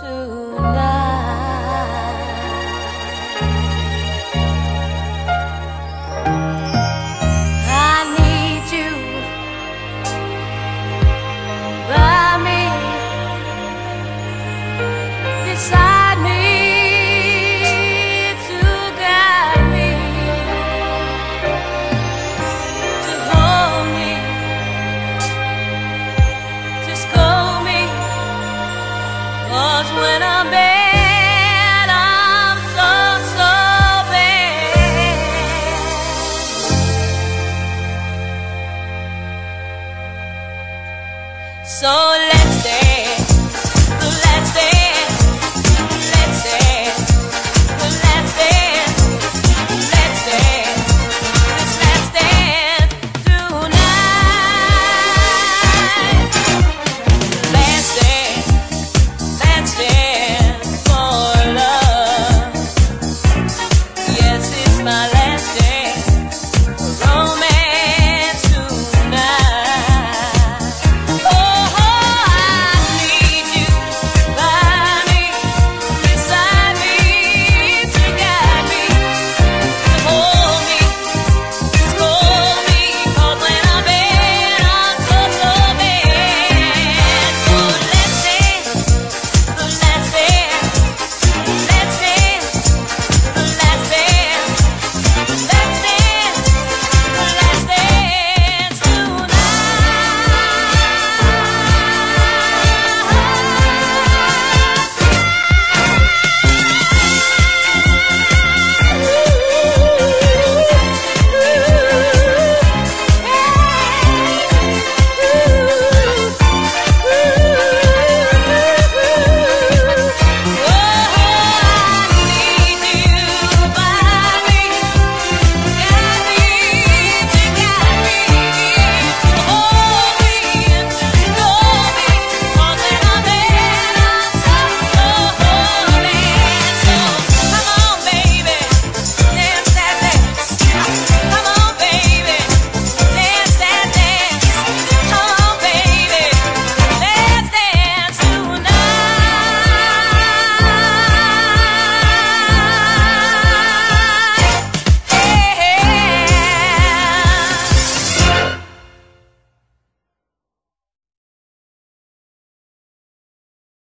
to Sole.